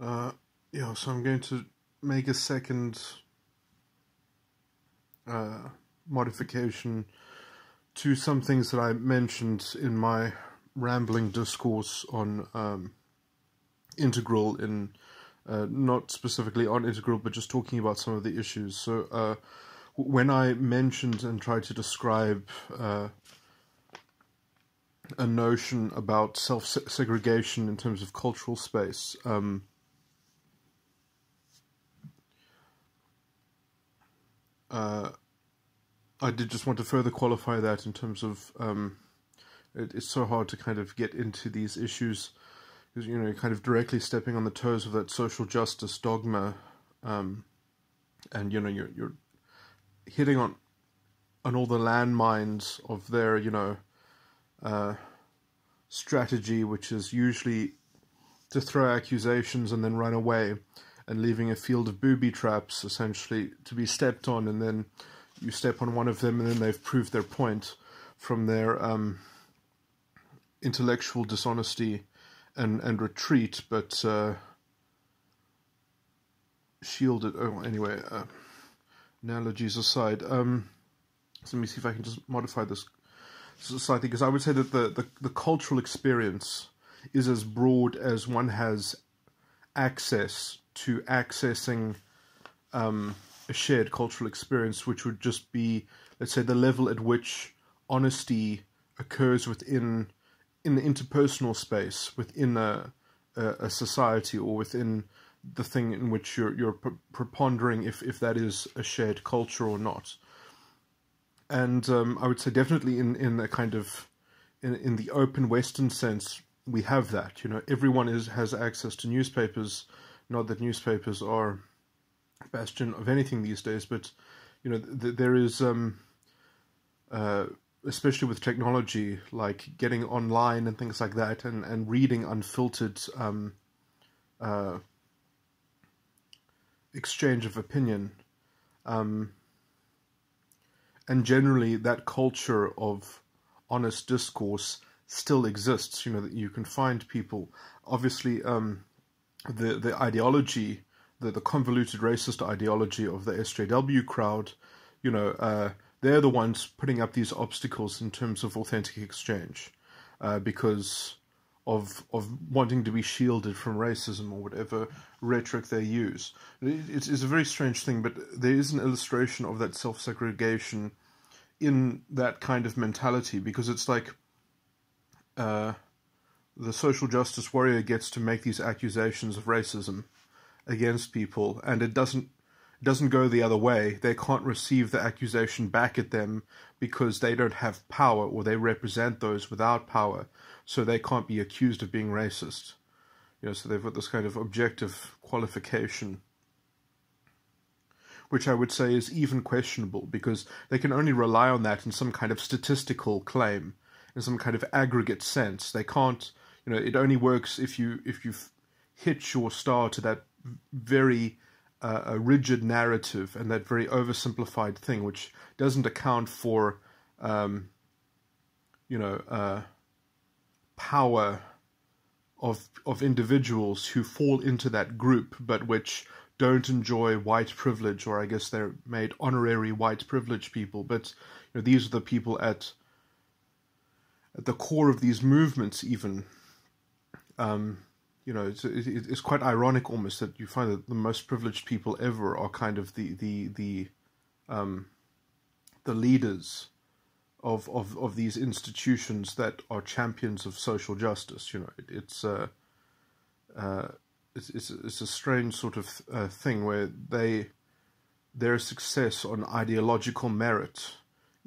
Uh, yeah, so I'm going to make a second uh, modification to some things that I mentioned in my rambling discourse on um, integral in uh, not specifically on integral but just talking about some of the issues. So uh, when I mentioned and tried to describe uh, a notion about self segregation in terms of cultural space um, uh, I did just want to further qualify that in terms of um, it, it's so hard to kind of get into these issues because you know you're kind of directly stepping on the toes of that social justice dogma, um, and you know you're you're hitting on on all the landmines of their you know uh, strategy, which is usually to throw accusations and then run away, and leaving a field of booby traps essentially to be stepped on, and then you step on one of them, and then they've proved their point from their um, intellectual dishonesty and and retreat, but uh, shielded. Oh, anyway, uh, analogies aside, um, so let me see if I can just modify this slightly because I would say that the, the, the cultural experience is as broad as one has access to accessing um, a shared cultural experience, which would just be, let's say, the level at which honesty occurs within in the interpersonal space within a, a, a society or within the thing in which you're you're prepondering if if that is a shared culture or not. And um, I would say definitely in in a kind of in in the open Western sense, we have that. You know, everyone is has access to newspapers. Not that newspapers are bastion of anything these days, but you know, th- there is um, uh, especially with technology, like getting online and things like that, and, and reading unfiltered um, uh, exchange of opinion. Um, and generally, that culture of honest discourse still exists. You know that you can find people. Obviously, um, the the ideology, the the convoluted racist ideology of the SJW crowd, you know. Uh, they're the ones putting up these obstacles in terms of authentic exchange uh, because of of wanting to be shielded from racism or whatever rhetoric they use. It, it's a very strange thing, but there is an illustration of that self segregation in that kind of mentality because it's like uh, the social justice warrior gets to make these accusations of racism against people, and it doesn't doesn't go the other way. They can't receive the accusation back at them because they don't have power or they represent those without power. So they can't be accused of being racist. You know, so they've got this kind of objective qualification, which I would say is even questionable because they can only rely on that in some kind of statistical claim, in some kind of aggregate sense. They can't, you know, it only works if you if you hitch your star to that very uh, rigid narrative and that very oversimplified thing, which doesn't account for, um, you know, uh, power of of individuals who fall into that group, but which don't enjoy white privilege, or I guess they're made honorary white privilege people. But you know, these are the people at at the core of these movements, even. Um, you know, it's, it's quite ironic almost that you find that the most privileged people ever are kind of the the the um, the leaders of of of these institutions that are champions of social justice. You know, it, it's uh, uh, it's it's it's a strange sort of uh, thing where they their success on ideological merit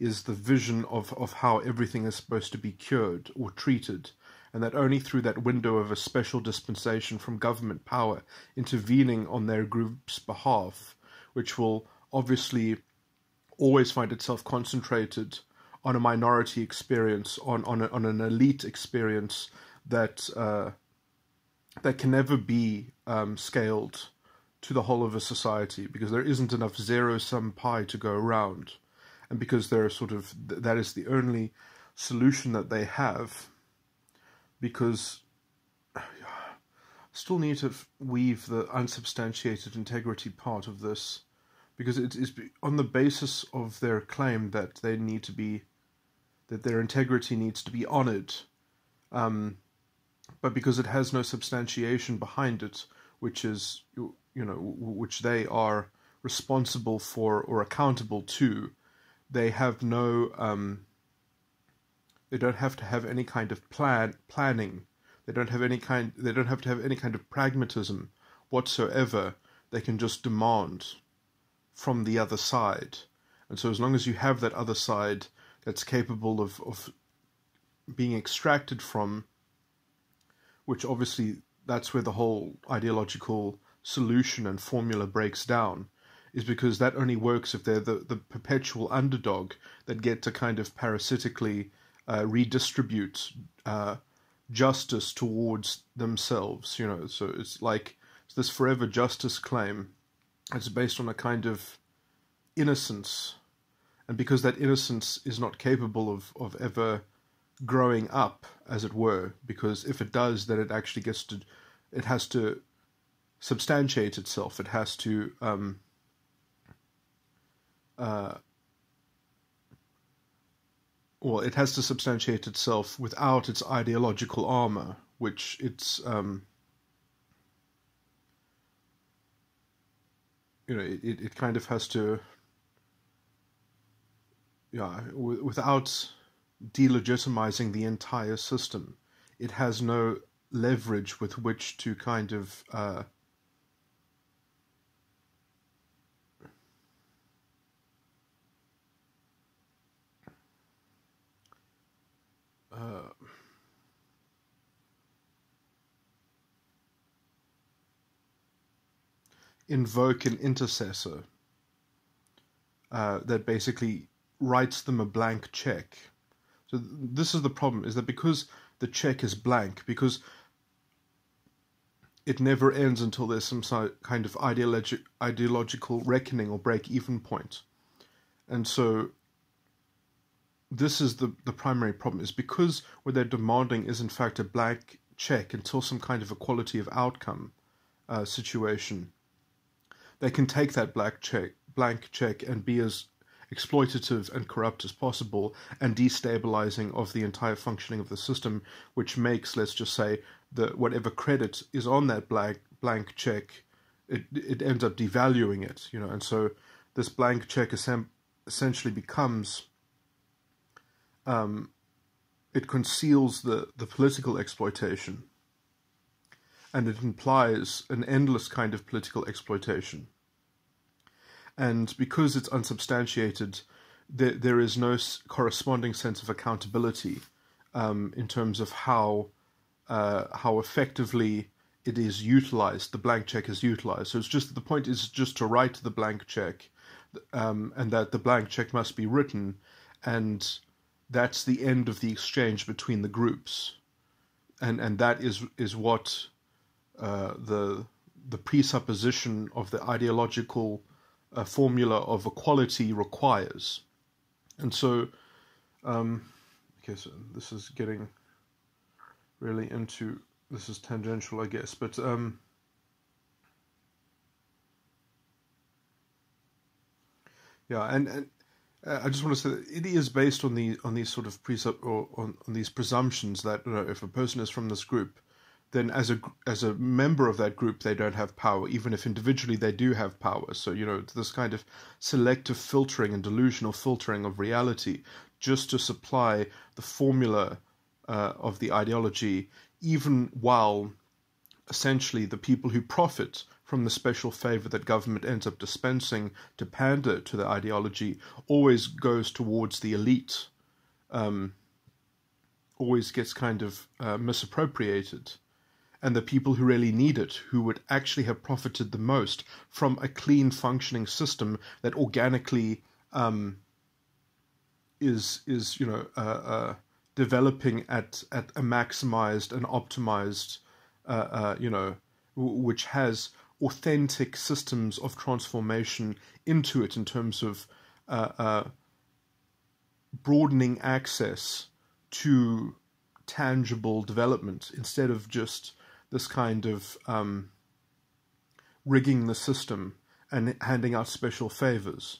is the vision of of how everything is supposed to be cured or treated and that only through that window of a special dispensation from government power intervening on their group's behalf, which will obviously always find itself concentrated on a minority experience, on on, a, on an elite experience that uh, that can never be um, scaled to the whole of a society because there isn't enough zero sum pie to go around, and because they're sort of that is the only solution that they have because still need to weave the unsubstantiated integrity part of this because it is on the basis of their claim that they need to be that their integrity needs to be honored um, but because it has no substantiation behind it which is you know which they are responsible for or accountable to they have no um, they don't have to have any kind of plan planning they don't have any kind they don't have to have any kind of pragmatism whatsoever they can just demand from the other side. And so, as long as you have that other side that's capable of, of being extracted from, which obviously that's where the whole ideological solution and formula breaks down, is because that only works if they're the, the perpetual underdog that get to kind of parasitically uh, redistribute uh, justice towards themselves. You know, so it's like it's this forever justice claim it's based on a kind of innocence. And because that innocence is not capable of, of ever growing up, as it were, because if it does, then it actually gets to, it has to substantiate itself. It has to, um, uh, well, it has to substantiate itself without its ideological armor, which it's, um, you know, it, it kind of has to, yeah, w- without delegitimizing the entire system, it has no leverage with which to kind of uh, uh, invoke an intercessor uh, that basically writes them a blank check. So th- this is the problem: is that because the check is blank, because it never ends until there's some kind of ideologi- ideological reckoning or break-even point, and so this is the the primary problem: is because what they're demanding is in fact a blank check until some kind of equality of outcome uh, situation. They can take that black check, blank check and be as exploitative and corrupt as possible and destabilizing of the entire functioning of the system, which makes, let's just say, that whatever credit is on that blank blank check, it it ends up devaluing it, you know, and so this blank check essentially becomes um, it conceals the, the political exploitation and it implies an endless kind of political exploitation and because it's unsubstantiated, there there is no corresponding sense of accountability um, in terms of how uh, how effectively it is utilized. The blank check is utilized. So it's just the point is just to write the blank check, um, and that the blank check must be written, and that's the end of the exchange between the groups, and and that is is what uh, the the presupposition of the ideological a formula of equality requires. And so, um, okay, so this is getting really into this is tangential, I guess, but um, yeah, and, and uh, I just want to say that it is based on the on these sort of presup or on, on these presumptions that you know, if a person is from this group, then as a as a member of that group they don't have power even if individually they do have power. So you know this kind of selective filtering and delusional filtering of reality just to supply the formula uh, of the ideology even while essentially the people who profit from the special favor that government ends up dispensing to pander to the ideology always goes towards the elite um, always gets kind of uh, misappropriated. And the people who really need it, who would actually have profited the most from a clean functioning system that organically um, is is you know uh, uh, developing at at a maximized and optimized uh, uh you know w- which has authentic systems of transformation into it in terms of uh, uh, broadening access to tangible development instead of just this kind of um, rigging the system and handing out special favors,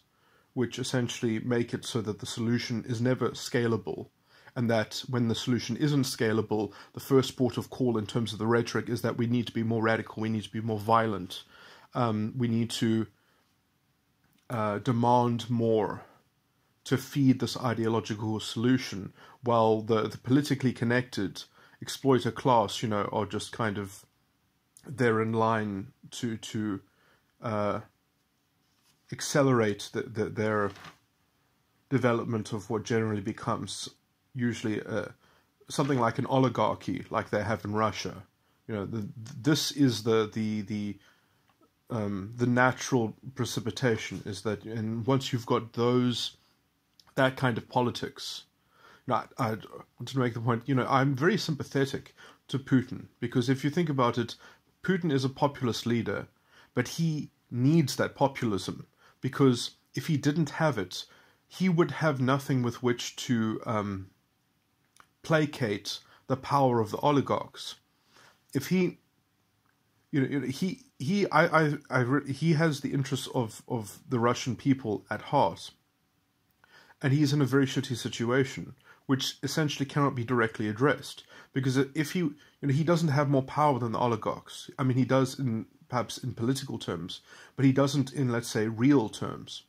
which essentially make it so that the solution is never scalable. And that when the solution isn't scalable, the first port of call in terms of the rhetoric is that we need to be more radical, we need to be more violent, um, we need to uh, demand more to feed this ideological solution, while the, the politically connected exploiter class, you know, are just kind of they're in line to to uh, accelerate the, the, their development of what generally becomes usually uh, something like an oligarchy, like they have in Russia. You know, the, this is the the the um, the natural precipitation is that, and once you've got those that kind of politics, now, I, I want to make the point. You know, I'm very sympathetic to Putin because if you think about it, Putin is a populist leader, but he needs that populism because if he didn't have it, he would have nothing with which to um, placate the power of the oligarchs. If he, you know, he he I I, I he has the interests of of the Russian people at heart, and he's in a very shitty situation, which essentially cannot be directly addressed because if he you know he doesn't have more power than the oligarchs. I mean, he does in perhaps in political terms, but he doesn't in, let's say, real terms.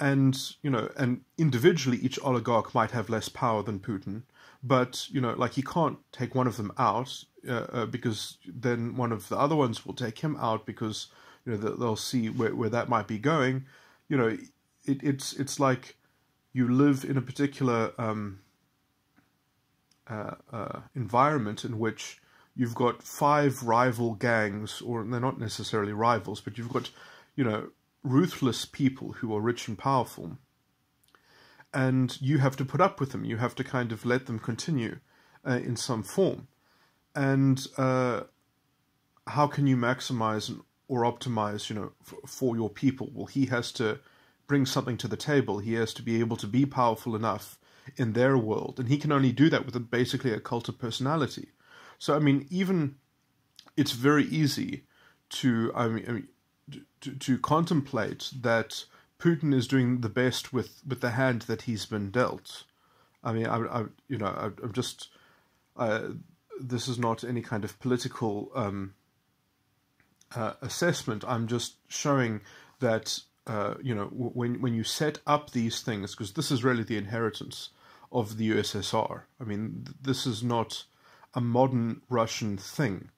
And, you know, and individually each oligarch might have less power than Putin, but, you know, like he can't take one of them out uh, uh, because then one of the other ones will take him out because, you know, they'll see where, where that might be going. You know, it, it's, it's like you live in a particular um, uh, uh environment in which you've got five rival gangs, or they're not necessarily rivals, but you've got, you know, ruthless people who are rich and powerful. And you have to put up with them. You have to kind of let them continue uh, in some form. And uh, how can you maximize or optimize, you know, for your people? Well, he has to bring something to the table. He has to be able to be powerful enough in their world, and he can only do that with a, basically a cult of personality. So I mean, even it's very easy to I mean, I mean to, to contemplate that Putin is doing the best with, with the hand that he's been dealt. I mean, I, I you know, I, am just uh, this is not any kind of political um, uh, assessment. I'm just showing that uh, you know when when you set up these things, because this is really the inheritance of the USSR. I mean, this is not a modern Russian thing.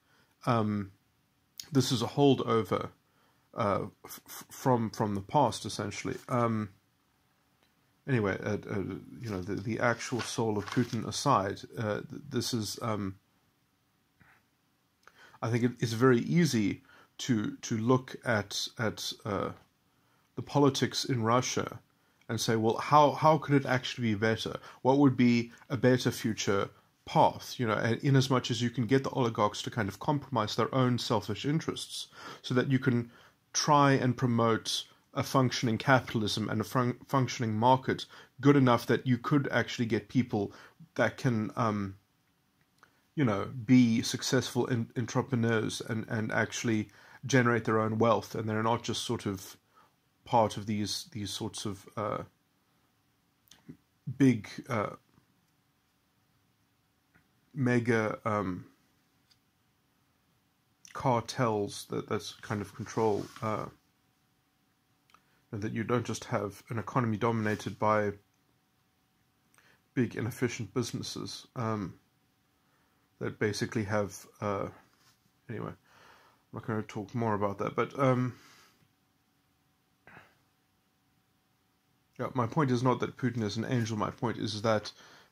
Um, this is a holdover uh, from from the past, essentially. Um, anyway, uh, uh, you know, the, the actual soul of Putin aside, uh, this is. Um, I think it, it's very easy to to look at at uh, the politics in Russia and say, well, how how could it actually be better? What would be a better future path, you know, in as much as you can get the oligarchs to kind of compromise their own selfish interests so that you can try and promote a functioning capitalism and a fun- functioning market good enough that you could actually get people that can, um, you know, be successful in- entrepreneurs and, and actually generate their own wealth, and they're not just sort of part of these these sorts of uh, big uh, mega um, cartels that that's kind of control uh, that you don't just have an economy dominated by big inefficient businesses um, that basically have uh, anyway I'm not going to talk more about that but um, yeah, my point is not that Putin is an angel. My point is that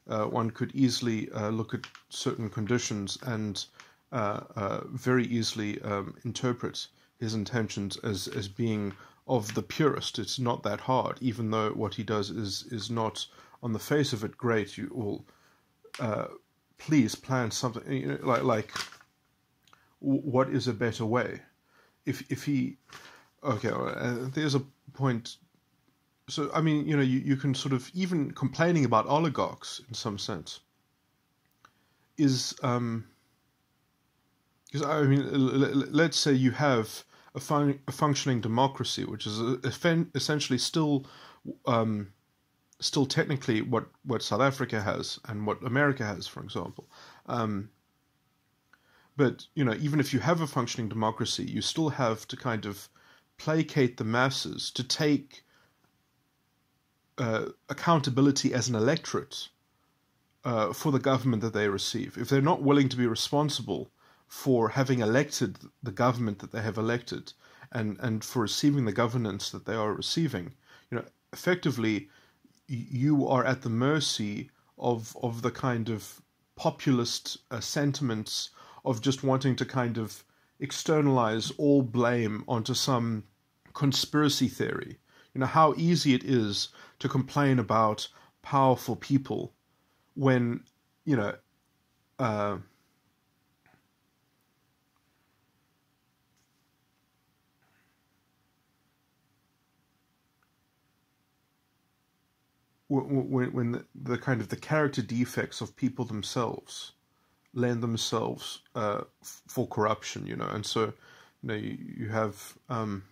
uh, one could easily uh, look at certain conditions and very easily um, interpret his intentions as, as being of the purest. It's not that hard, even though what he does is is not on the face of it great. You all uh, please plan something you know, like like what is a better way? If if he okay, uh, there's a point so I mean, you know, you, you can sort of even complaining about oligarchs in some sense is um, because I mean, let's say you have a, fun- a functioning democracy, which is essentially still, um, still technically what, what South Africa has and what America has, for example. Um, but you know, even if you have a functioning democracy, you still have to kind of placate the masses to take uh, accountability as an electorate uh, for the government that they receive. If they're not willing to be responsible for having elected the government that they have elected and, and for receiving the governance that they are receiving, you know, effectively you are at the mercy of of the kind of populist uh, sentiments of just wanting to kind of externalize all blame onto some conspiracy theory. You know how easy it is to complain about powerful people when you know uh, when when the, the, kind of the character defects of people themselves lend themselves uh, for corruption, you know, and so you know you, you have um,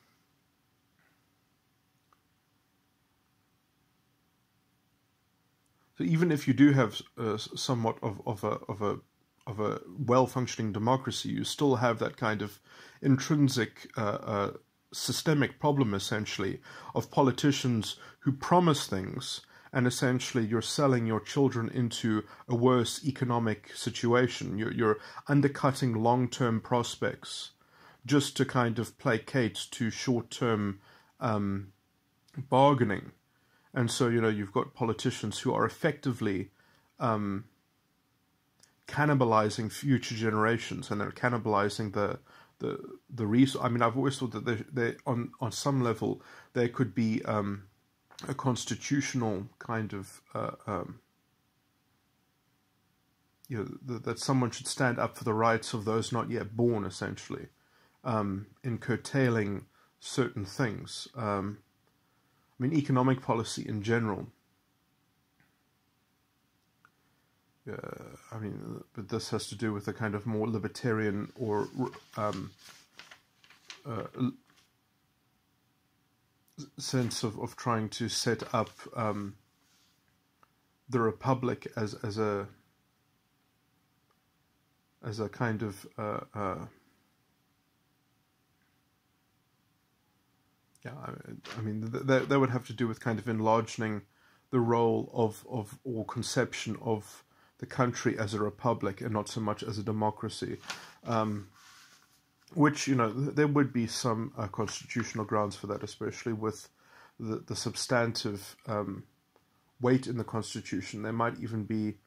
so even if you do have uh, somewhat of, of a of a of a well functioning democracy, you still have that kind of intrinsic uh, uh, systemic problem essentially of politicians who promise things and essentially you're selling your children into a worse economic situation. You're, you're undercutting long term prospects just to kind of placate to short term um, bargaining. And so, you know, you've got politicians who are effectively um, cannibalizing future generations and they're cannibalizing the the the resource. I mean, I've always thought that they they on on some level there could be um, a constitutional kind of uh, um, you know that someone should stand up for the rights of those not yet born, essentially, um, in curtailing certain things. Um, I mean, economic policy in general. Uh, I mean, but this has to do with a kind of more libertarian or um, uh, sense of, of trying to set up um, the republic as as a as a kind of uh, uh, yeah I, mean that that would have to do with kind of enlarging the role of of or conception of the country as a republic and not so much as a democracy. Um, which you know there would be some uh, constitutional grounds for that, especially with the the substantive um, weight in the constitution. There might even be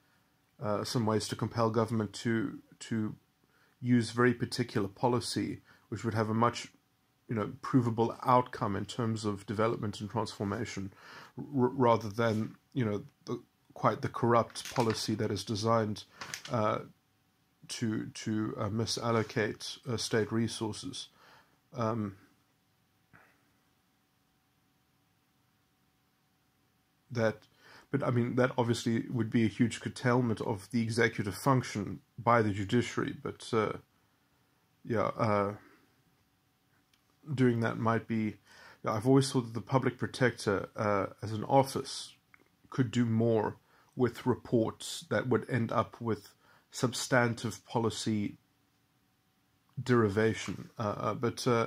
uh, some ways to compel government to to use very particular policy, which would have a much you know provable outcome in terms of development and transformation, r- rather than you know the, quite the corrupt policy that is designed uh, to to uh, misallocate uh, state resources. Um, that, but I mean that obviously would be a huge curtailment of the executive function by the judiciary. But uh, yeah, uh, doing that might be. I've always thought that the public protector, uh, as an office, could do more with reports that would end up with substantive policy derivation. Uh, uh, but uh,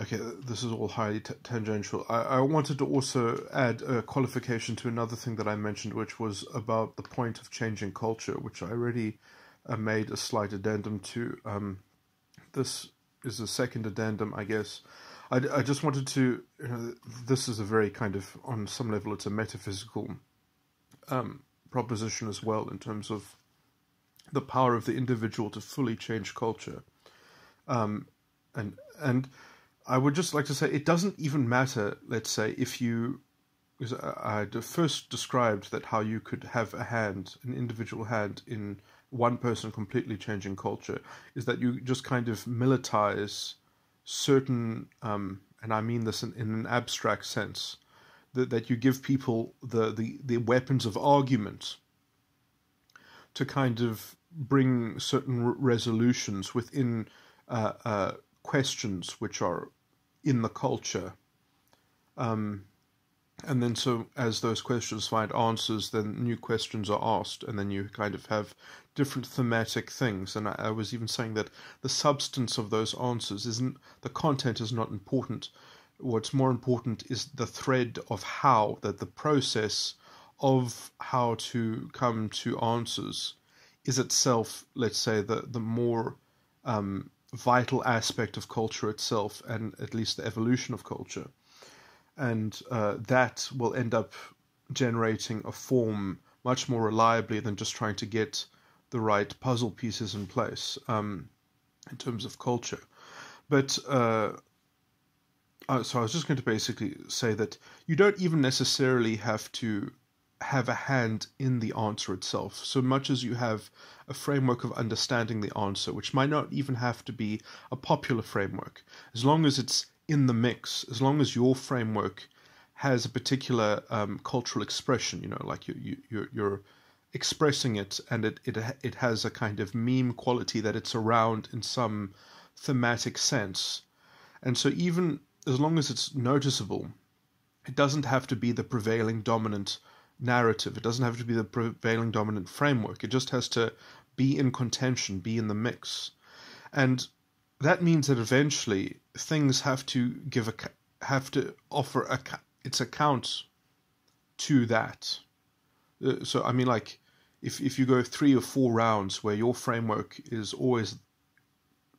okay, this is all highly t- tangential. I, I, wanted to also add a qualification to another thing that I mentioned, which was about the point of changing culture, which I already uh, made a slight addendum to. Um, this is a second addendum, I guess. I, I just wanted to. You know, this is a very kind of, on some level, it's a metaphysical um, proposition as well in terms of the power of the individual to fully change culture. Um, and and I would just like to say it doesn't even matter. Let's say if you, I first described that how you could have a hand, an individual hand in one person completely changing culture, is that you just kind of militarize certain, um, and I mean this in, in an abstract sense, that that you give people the the the weapons of argument to kind of bring certain resolutions within uh, uh, questions which are in the culture. Um, and then, so as those questions find answers, then new questions are asked, and then you kind of have different thematic things. And I, I was even saying that the substance of those answers isn't the content is not important. What's more important is the thread of how that the process of how to come to answers is itself, let's say, the the more um, vital aspect of culture itself, and at least the evolution of culture and uh, that will end up generating a form much more reliably than just trying to get the right puzzle pieces in place um, in terms of culture. But uh, uh, so I was just going to basically say that you don't even necessarily have to have a hand in the answer itself, so much as you have a framework of understanding the answer, which might not even have to be a popular framework, as long as it's in the mix as long as your framework has a particular um, cultural expression. You know, like you, you you're, you're expressing it, and it it it has a kind of meme quality that it's around in some thematic sense. And so, even as long as it's noticeable, it doesn't have to be the prevailing dominant narrative. It doesn't have to be the prevailing dominant framework. It just has to be in contention, be in the mix. And that means that eventually things have to give a have to offer a, its account to that. Uh, so I mean, like if if you go three or four rounds where your framework is always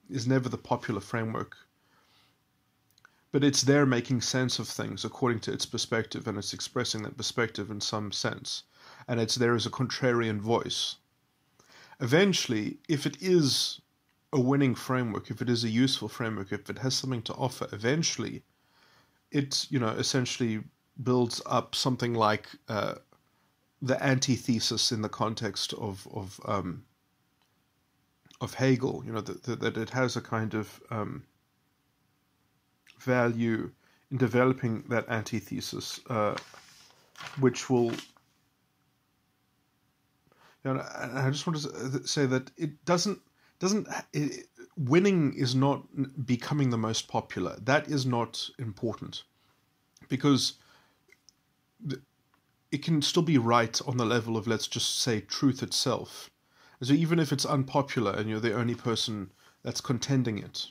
is never the popular framework, but it's there making sense of things according to its perspective, and it's expressing that perspective in some sense, and it's there as a contrarian voice. Eventually, if it is a winning framework, if it is a useful framework, if it has something to offer, eventually it, you know, essentially builds up something like uh, the antithesis in the context of of um, of Hegel. You know that that it has a kind of um, value in developing that antithesis, uh, which will. You know, I just want to say that it doesn't doesn't it, winning is not becoming the most popular. That is not important because it can still be right on the level of let's just say truth itself. So even if it's unpopular and you're the only person that's contending it,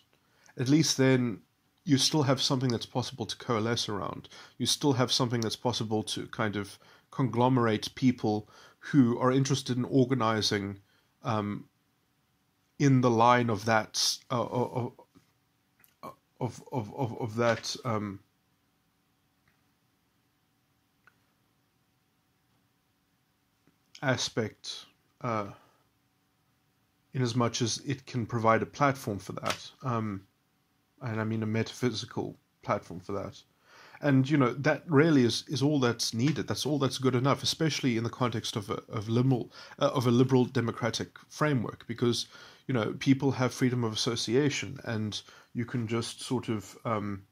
at least then you still have something that's possible to coalesce around. You still have something that's possible to kind of conglomerate people who are interested in organizing um, in the line of that uh, of, of of of of that um, aspect uh, in as much as it can provide a platform for that um, and I mean a metaphysical platform for that and you know that really is, is all that's needed. That's all that's good enough, especially in the context of a of liberal uh, of a liberal democratic framework, because you know people have freedom of association, and you can just sort of um,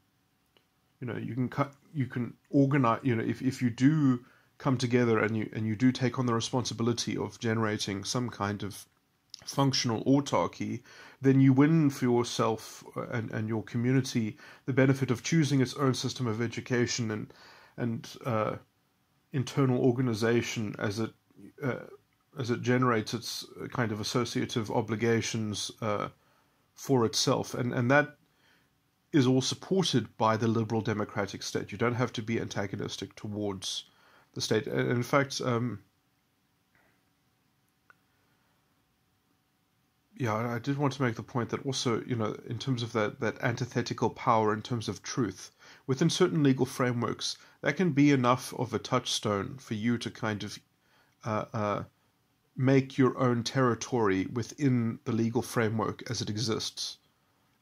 you know you can cut you can organize you know if if you do come together and you and you do take on the responsibility of generating some kind of functional autarky, then you win for yourself and, and your community the benefit of choosing its own system of education and and uh, internal organization as it uh, as it generates its kind of associative obligations uh, for itself, and and that is all supported by the liberal democratic state. You don't have to be antagonistic towards the state. In fact. Um, yeah, I did want to make the point that also, you know, in terms of that, that antithetical power, in terms of truth, within certain legal frameworks, that can be enough of a touchstone for you to kind of uh, uh, make your own territory within the legal framework as it exists.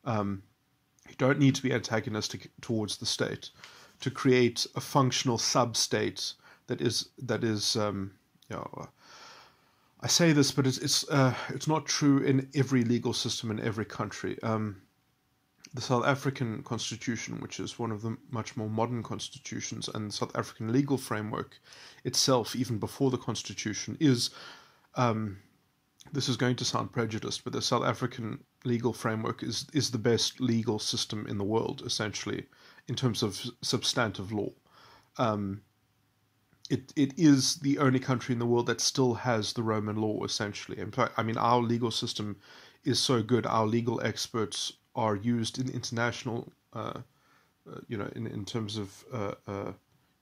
Um, you don't need to be antagonistic towards the state to create a functional sub-state that is that is um, you know, I say this, but it's it's uh, it's not true in every legal system in every country. Um, the South African constitution, which is one of the much more modern constitutions, and the South African legal framework itself, even before the constitution, is um, this is going to sound prejudiced, but the South African legal framework is is the best legal system in the world, essentially, in terms of substantive law. Um, it it is the only country in the world that still has the Roman law, essentially. In fact, I mean, our legal system is so good. Our legal experts are used in international, uh, uh, you know, in in terms of uh, uh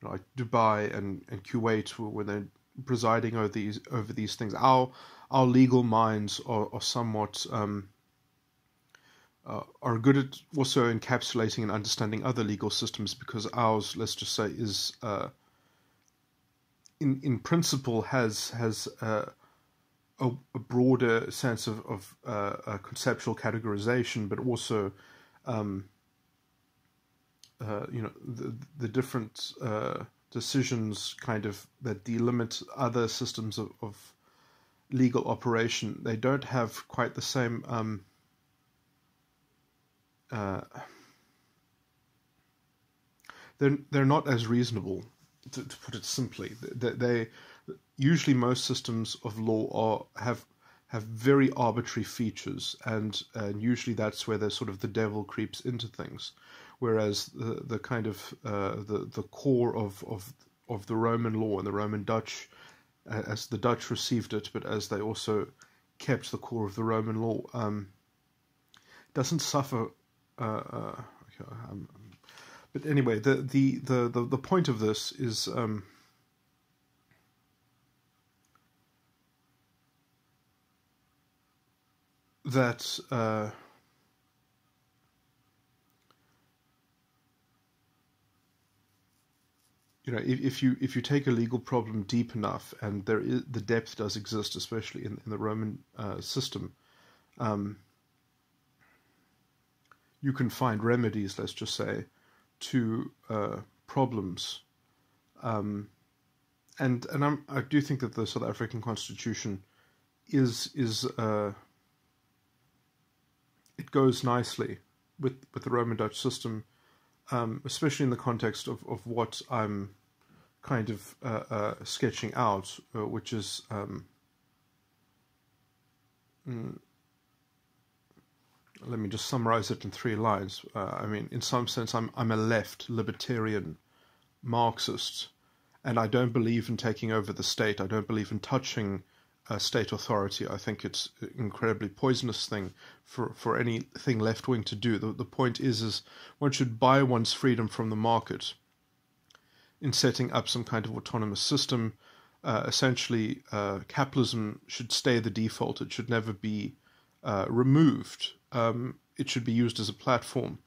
you know, like Dubai and and Kuwait, when they're presiding over these over these things. Our our legal minds are, are somewhat um, uh, are good at also encapsulating and understanding other legal systems because ours, let's just say, is uh, in in principle has has uh, a, a, broader sense of of uh, conceptual categorization, but also um, uh, you know the the different uh, decisions kind of that delimit other systems of, of legal operation. They don't have quite the same. Um, uh, they're they're not as reasonable, to, to put it simply. They, they, usually most systems of law are have have very arbitrary features, and and usually that's where the sort of the devil creeps into things. Whereas the the kind of uh, the the core of of of the Roman law and the Roman Dutch as the Dutch received it, but as they also kept the core of the Roman law, um, doesn't suffer. Uh, uh, um, but anyway, the, the, the, the, the point of this is um, that. Uh, you know, if, if you if you take a legal problem deep enough, and there is the depth does exist, especially in, in the Roman uh, system, um, you can find remedies. Let's just say to uh, problems, um, and and I'm, i do think that the South African Constitution is is uh, it goes nicely with with the Roman Dutch system. Um, especially in the context of, of what I'm kind of uh, uh, sketching out, uh, which is um, mm, let me just summarize it in three lines. Uh, I mean, in some sense, I'm I'm a left libertarian Marxist, and I don't believe in taking over the state. I don't believe in touching state authority. I think it's an incredibly poisonous thing for, for anything left wing to do. The, the point is, is one should buy one's freedom from the market in setting up some kind of autonomous system. Uh, essentially, uh, capitalism should stay the default. It should never be uh, removed. Um, it should be used as a platform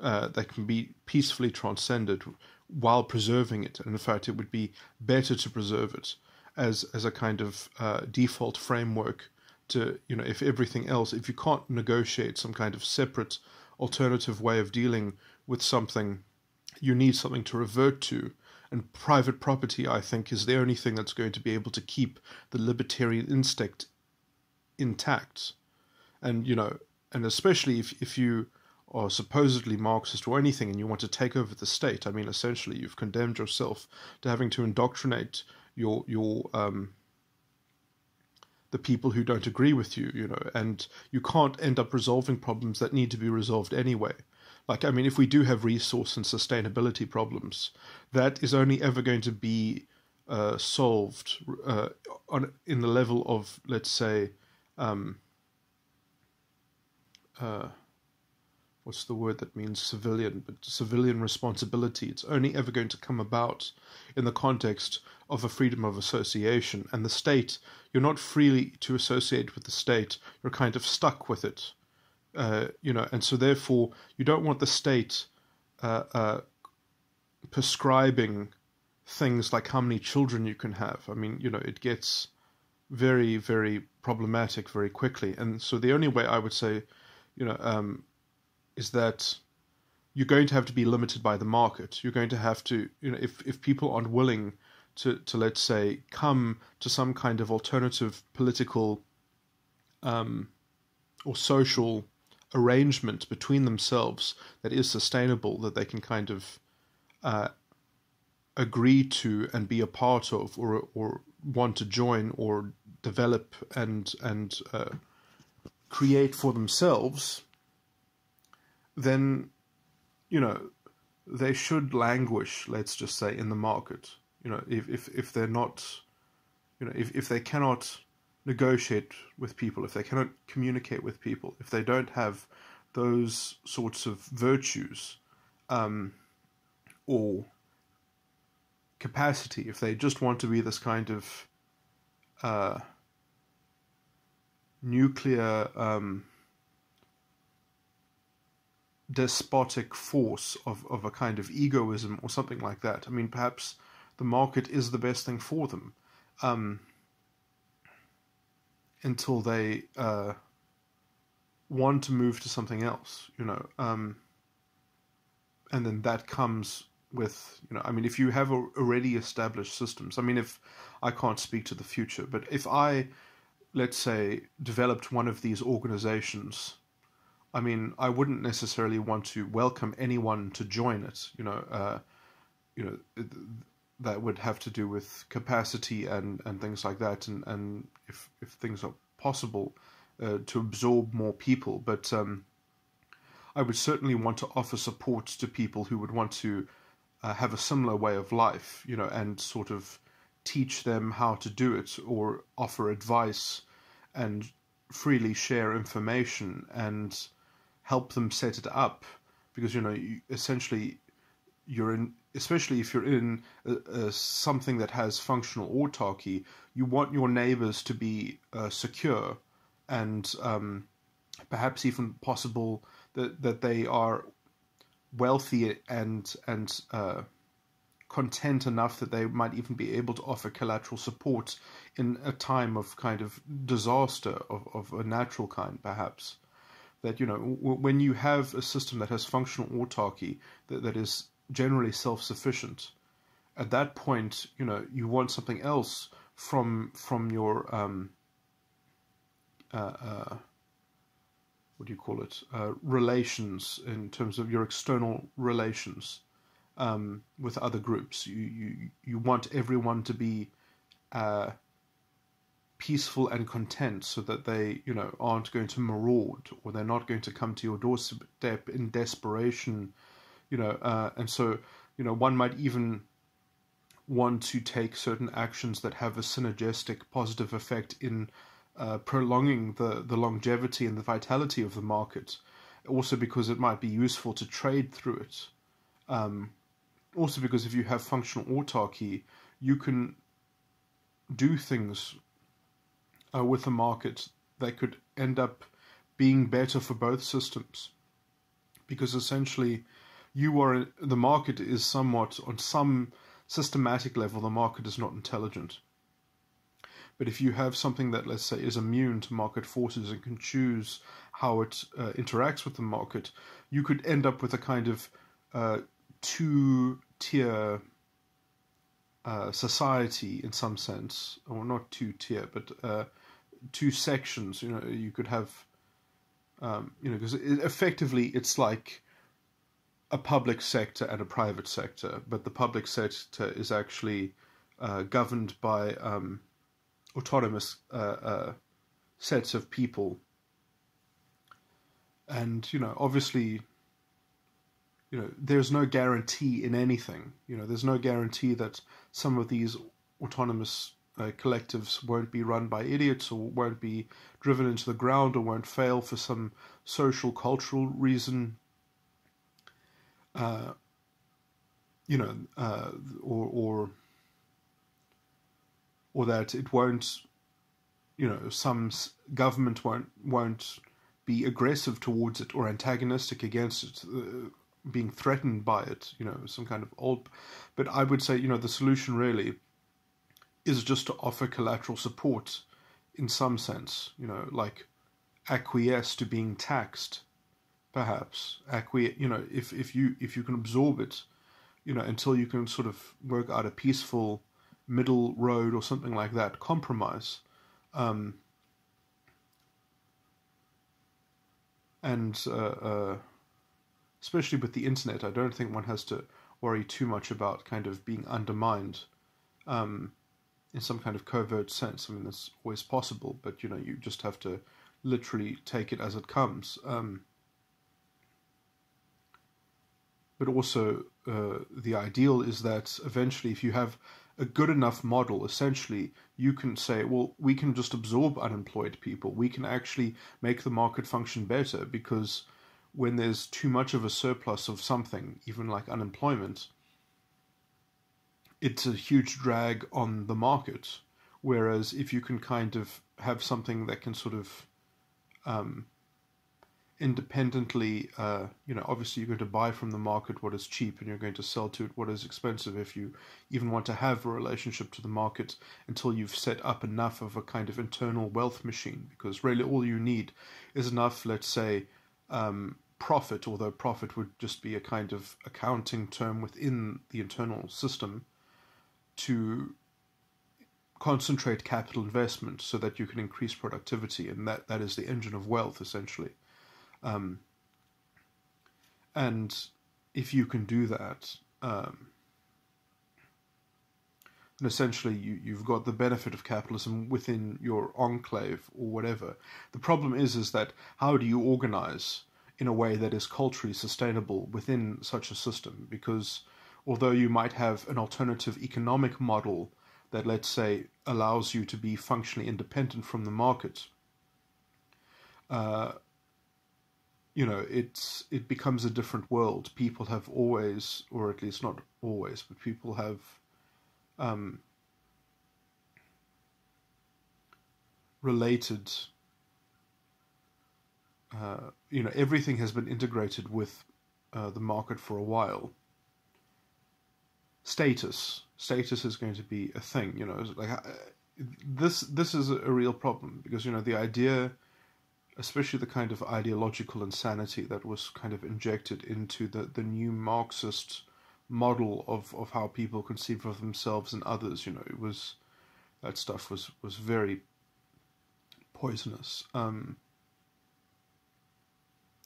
uh, that can be peacefully transcended while preserving it. And in fact, it would be better to preserve it as as a kind of uh, default framework. To you know, if everything else, if you can't negotiate some kind of separate alternative way of dealing with something, you need something to revert to and private property, I think, is the only thing that's going to be able to keep the libertarian instinct intact. And, you know, and especially if, if you are supposedly Marxist or anything and you want to take over the state, I mean, essentially, you've condemned yourself to having to indoctrinate your, your, um, the people who don't agree with you, you know, and you can't end up resolving problems that need to be resolved anyway. Like, I mean, if we do have resource and sustainability problems, that is only ever going to be uh, solved uh, on in the level of, let's say, um, uh, what's the word that means civilian, but civilian responsibility. It's only ever going to come about in the context of a freedom of association. And the state, you're not freely to associate with the state, you're kind of stuck with it. Uh, you know, and so therefore you don't want the state uh, uh, prescribing things like how many children you can have. I mean, you know, it gets very, very problematic very quickly. And so the only way I would say, you know, um, is that you're going to have to be limited by the market. You're going to have to, you know, if, if people aren't willing to, to let's say, come to some kind of alternative political um, or social arrangement between themselves that is sustainable that they can kind of uh, agree to and be a part of or or want to join or develop and and uh, create for themselves, then you know they should languish. Let's just say in the market. You know, if if if they're not, you know, if if they cannot negotiate with people, if they cannot communicate with people, if they don't have those sorts of virtues um, or capacity, if they just want to be this kind of uh, nuclear um, despotic force of, of a kind of egoism or something like that. I mean, perhaps the market is the best thing for them. Um, until they uh, want to move to something else, you know. Um, and then that comes with, you know, I mean, if you have already established systems, I mean, if I can't speak to the future, but if I, let's say, developed one of these organizations, I mean, I wouldn't necessarily want to welcome anyone to join it, you know, uh, you know, that would have to do with capacity and, and things like that, and, and if if things are possible uh, to absorb more people. But um, I would certainly want to offer support to people who would want to uh, have a similar way of life, you know, and sort of teach them how to do it or offer advice and freely share information and help them set it up. Because you know you, essentially you're in especially if you're in a, a, something that has functional autarky, you want your neighbors to be uh, secure and um, perhaps even possible that that they are wealthy and and uh, content enough that they might even be able to offer collateral support in a time of kind of disaster of, of a natural kind, perhaps. That you know, w- when you have a system that has functional autarky that, that is generally self-sufficient. At that point, you know, you want something else from from your um, uh, uh, what do you call it? Uh, relations in terms of your external relations um, with other groups. You you you want everyone to be uh, peaceful and content, so that they you know aren't going to maraud or they're not going to come to your doorstep in desperation you know, uh, and so you know one might even want to take certain actions that have a synergistic positive effect in uh, prolonging the, the longevity and the vitality of the market. Also, because it might be useful to trade through it. Um, also, because if you have functional autarky, you can do things uh, with the market that could end up being better for both systems. Because essentially, you are the market is somewhat on some systematic level the market is not intelligent but if you have something that let's say is immune to market forces and can choose how it uh, interacts with the market you could end up with a kind of uh, two tier uh, society in some sense or not two tier but uh, two sections you know you could have um, you know because it, effectively it's like a public sector and a private sector, but the public sector is actually uh, governed by um, autonomous uh, uh, sets of people. And, you know, obviously, you know, there's no guarantee in anything. You know, there's no guarantee that some of these autonomous uh, collectives won't be run by idiots or won't be driven into the ground or won't fail for some social, cultural reason uh, you know, uh, or or or that it won't, you know, some government won't won't be aggressive towards it or antagonistic against it, uh, being threatened by it. You know, some kind of old. But I would say, you know, the solution really is just to offer collateral support, in some sense. You know, like acquiesce to being taxed perhaps acquiesce you know if if you if you can absorb it you know until you can sort of work out a peaceful middle road or something like that compromise um, and uh, uh, especially with the internet i don't think one has to worry too much about kind of being undermined um, in some kind of covert sense. I mean, that's always possible, but you know, you just have to literally take it as it comes. Um, but also, uh, the ideal is that eventually, if you have a good enough model, essentially, you can say, well, we can just absorb unemployed people. We can actually make the market function better because when there's too much of a surplus of something, even like unemployment, it's a huge drag on the market. Whereas if you can kind of have something that can sort of um, independently, uh, you know, obviously you're going to buy from the market what is cheap and you're going to sell to it what is expensive if you even want to have a relationship to the market until you've set up enough of a kind of internal wealth machine. Because really all you need is enough, let's say, um, profit, although profit would just be a kind of accounting term within the internal system, to concentrate capital investment so that you can increase productivity, and that, that is the engine of wealth essentially. Um, and if you can do that, um, and essentially you, you've got the benefit of capitalism within your enclave or whatever. The problem is is that how do you organize in a way that is culturally sustainable within such a system? Because although you might have an alternative economic model that let's say allows you to be functionally independent from the market, uh, you know, it's it becomes a different world. People have always, or at least not always, but people have um, related. Uh, you know, everything has been integrated with uh, the market for a while. Status, status is going to be a thing. You know, like uh, this. This is a real problem because you know the idea especially the kind of ideological insanity that was kind of injected into the, the new Marxist model of, of how people conceive of themselves and others. You know, it was that stuff was was very poisonous. Um,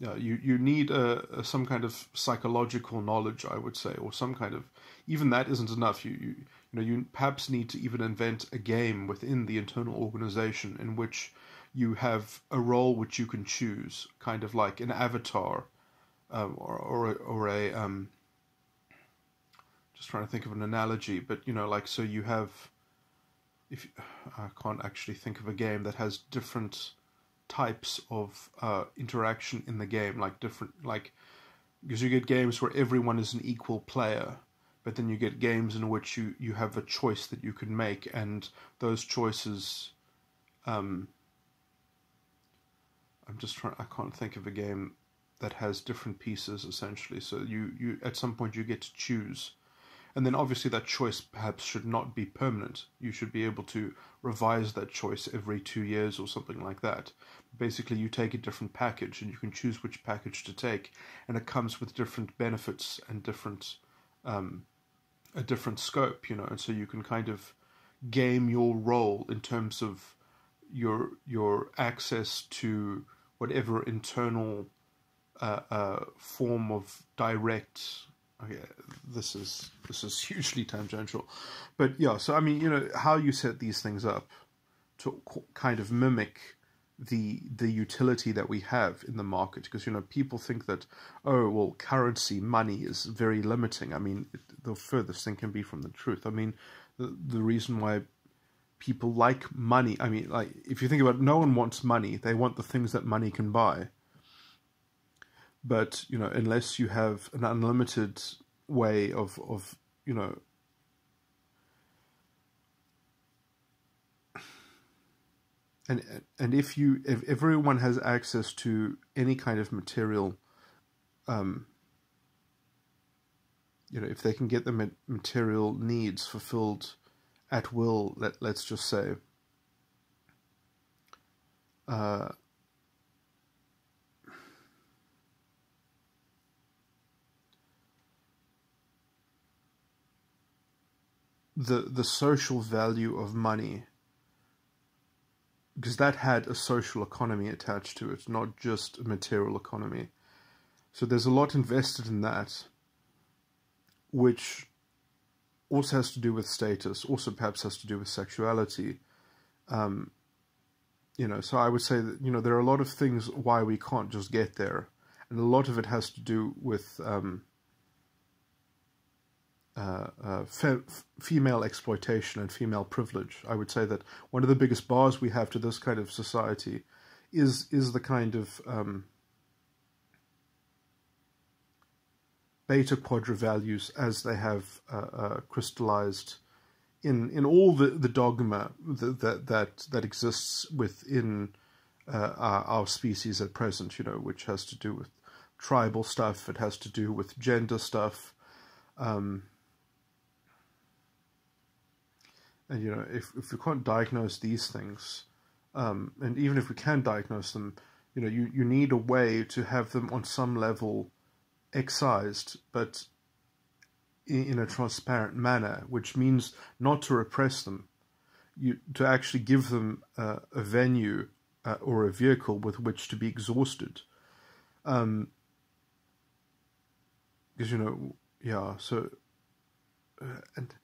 yeah, you you need a, a, some kind of psychological knowledge, I would say, or some kind of even that isn't enough. You you you know you perhaps need to even invent a game within the internal organization in which you have a role which you can choose, kind of like an avatar, um, or or or a um, just trying to think of an analogy, but you know, like so you have. If I can't actually think of a game that has different types of uh, interaction in the game, like different like because you get games where everyone is an equal player, but then you get games in which you you have a choice that you can make, and those choices um, I'm just trying. I can't think of a game that has different pieces essentially. So you you at some point you get to choose, and then obviously that choice perhaps should not be permanent. You should be able to revise that choice every two years or something like that. Basically, you take a different package and you can choose which package to take, and it comes with different benefits and different um, a different scope, you know, and so you can kind of game your role in terms of your your access to whatever internal uh, uh, form of direct. Okay, this is this is hugely tangential, but yeah. So I mean, you know, how you set these things up to kind of mimic the the utility that we have in the market because you know people think that oh well currency money is very limiting i mean it, the furthest thing can be from the truth i mean the the reason why people like money. I mean, like if you think about it, no one wants money. They want the things that money can buy. But you know, unless you have an unlimited way of of you know and and if you if everyone has access to any kind of material um you know if they can get the material needs fulfilled at will, let, let's just say. Uh, the the social value of money because that had a social economy attached to it, not just a material economy. So there's a lot invested in that, which also has to do with status, also perhaps has to do with sexuality. Um, you know, so I would say that you know there are a lot of things why we can't just get there, and a lot of it has to do with um, uh, uh, fe- female exploitation and female privilege. I would say that one of the biggest bars we have to this kind of society is is the kind of um, beta quadra values as they have uh, uh, crystallized in in all the, the dogma that, that that exists within our, our, species at present. You know, which has to do with tribal stuff. It has to do with gender stuff. Um, and you know, if if we can't diagnose these things, um, and even if we can diagnose them, you know, you, you need a way to have them on some level excised, but in, a transparent manner, which means not to repress them, you to actually give them uh, a venue uh, or a vehicle with which to be exhausted. Um, because you know, yeah. So, uh, and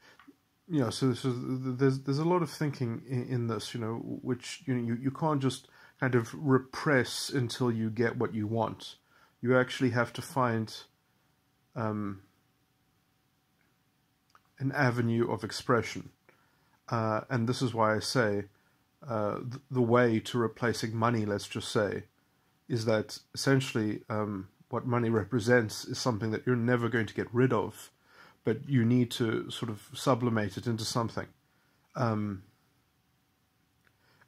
you know, so, so there's there's a lot of thinking in, in this, you know, which you know you, you can't just kind of repress until you get what you want you actually have to find um, an avenue of expression. Uh, and this is why I say uh, th- the way to replacing money, let's just say, is that essentially um, what money represents is something that you're never going to get rid of, but you need to sort of sublimate it into something. Um,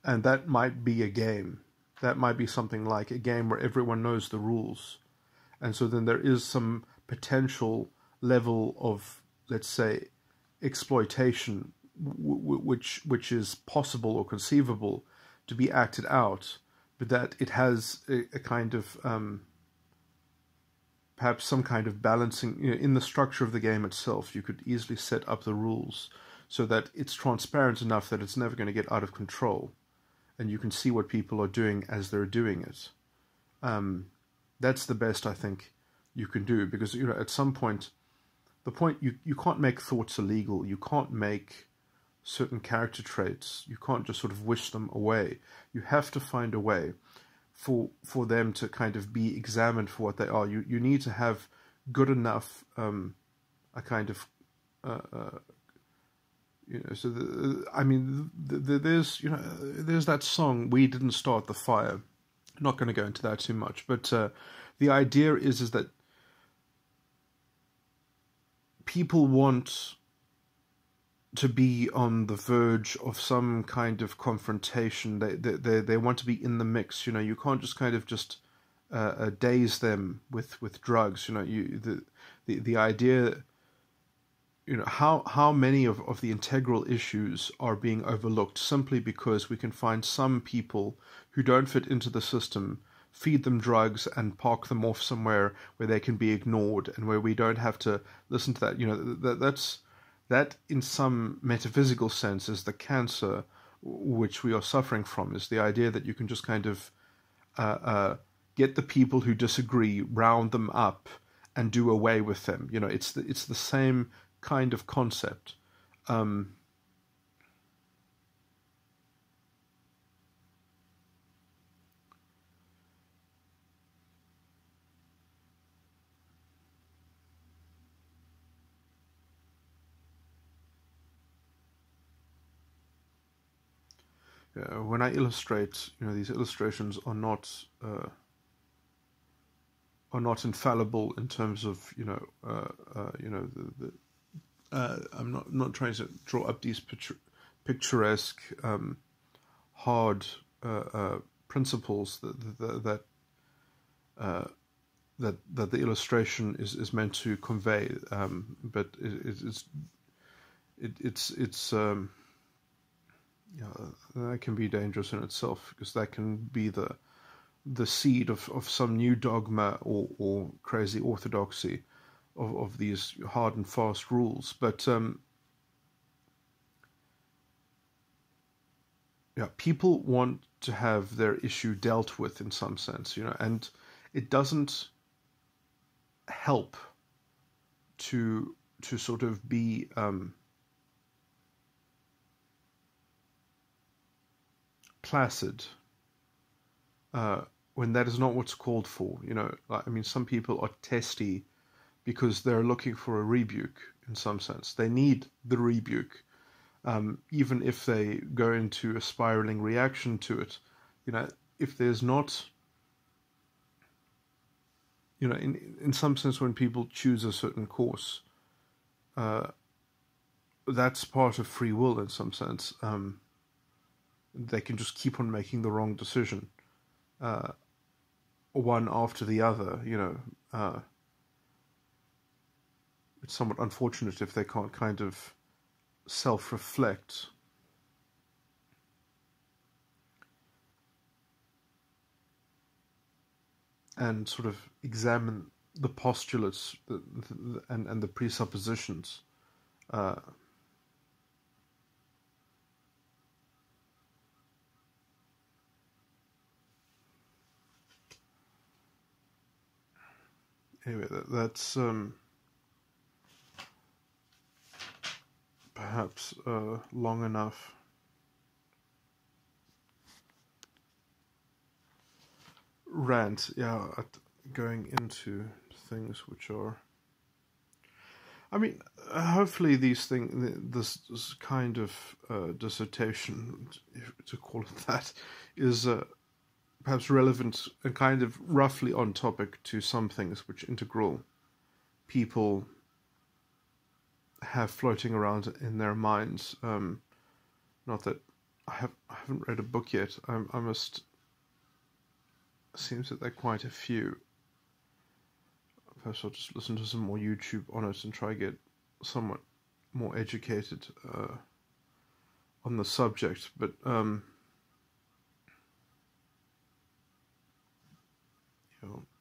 and that might be a game that might be something like a game where everyone knows the rules. And so then there is some potential level of, let's say, exploitation, which which is possible or conceivable to be acted out, but that it has a, a kind of um, perhaps some kind of balancing you know, in the structure of the game itself. You could easily set up the rules so that it's transparent enough that it's never going to get out of control and you can see what people are doing as they're doing it. Um, that's the best I think you can do because you know at some point, the point you you can't make thoughts illegal. You can't make certain character traits. You can't just sort of wish them away. You have to find a way for for them to kind of be examined for what they are. You you need to have good enough um, a kind of uh, uh, you know, so the, I mean, the, the, there's you know, there's that song "We Didn't Start the Fire." I'm not going to go into that too much, but uh, the idea is is that people want to be on the verge of some kind of confrontation. They they they, they want to be in the mix. You know, you can't just kind of just uh, uh, daze them with, with drugs. You know, you the the the idea you know how how many of, of the integral issues are being overlooked simply because we can find some people who don't fit into the system feed them drugs and park them off somewhere where they can be ignored and where we don't have to listen to that you know that that's that in some metaphysical sense is the cancer which we are suffering from is the idea that you can just kind of uh, uh, get the people who disagree round them up and do away with them you know it's the, it's the same kind of concept. Um, when I illustrate, you know, these illustrations are not uh, are not infallible in terms of, you know, uh, uh, you know, the, the uh, I'm not not trying to draw up these picture, picturesque, um, hard uh, uh, principles that that that, uh, that that the illustration is, is meant to convey. Um, but it, it's it, it's it's um, yeah, that can be dangerous in itself because that can be the the seed of, of some new dogma or, or crazy orthodoxy of, of these hard and fast rules. But um, yeah, people want to have their issue dealt with in some sense, you know, and it doesn't help to to sort of be um, placid uh, when that is not what's called for. You know, like, I mean, some people are testy because they're looking for a rebuke in some sense. They need the rebuke, um, even if they go into a spiraling reaction to it. You know, if there's not, you know, in in some sense, when people choose a certain course, uh, that's part of free will in some sense. Um, they can just keep on making the wrong decision, uh, one after the other. You know, uh, it's somewhat unfortunate if they can't kind of self-reflect. And sort of examine the postulates and, and the presuppositions uh, anyway, that, that's um, perhaps uh, long enough. Rant, yeah, at going into things which are. I mean, hopefully these things, this, this kind of uh, dissertation, to call it that, is uh, perhaps relevant and kind of roughly on topic to some things which integral people have floating around in their minds. Um, not that I have I haven't read a book yet. I, I must. Seems that there are quite a few. Perhaps I'll just listen to some more YouTube on it and try to get somewhat more educated uh, on the subject. But um, you.